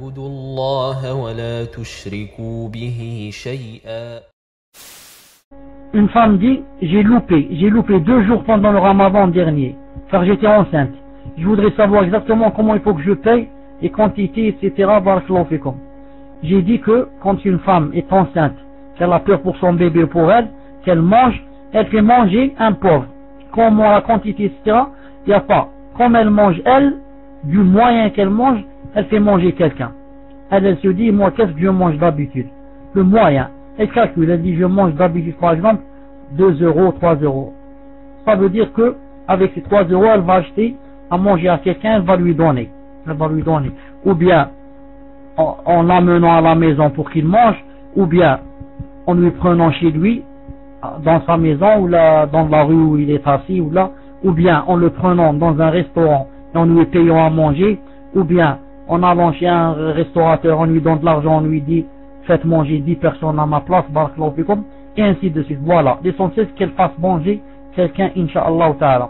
اعبدوا الله ولا تشركوا به شيئا Une femme dit, j'ai loupé, j'ai loupé deux jours pendant le ramadan dernier, car j'étais enceinte. Je voudrais savoir exactement comment il faut que je paye, et quantité, etc. barakallahu fikum. J'ai dit que quand une femme est enceinte, qu'elle a peur pour son bébé ou pour elle, qu'elle mange, elle fait manger un pauvre. Comment la quantité, etc. Il n'y a pas. Comme elle mange, elle, du moyen qu'elle mange, elle fait manger quelqu'un. Elle, se dit, moi, qu'est-ce que je mange d'habitude? Le moyen. Elle calcule, elle dit, je mange d'habitude, par exemple, 2 euros, 3 euros. Ça veut dire que, avec ces 3 euros, elle va acheter à manger à quelqu'un, elle va lui donner. Elle va lui donner. Ou bien, en, en l'amenant à la maison pour qu'il mange, ou bien, en lui prenant chez lui, dans sa maison, ou là, dans la rue où il est assis, ou là, ou bien en le prenant dans un restaurant et en lui payant à manger, ou bien en allant chez un restaurateur, on lui donne de l'argent, on lui dit faites manger 10 personnes à ma place, et ainsi de suite. Voilà. L'essentiel c'est qu'elle fasse manger quelqu'un, inshallah ta'ala.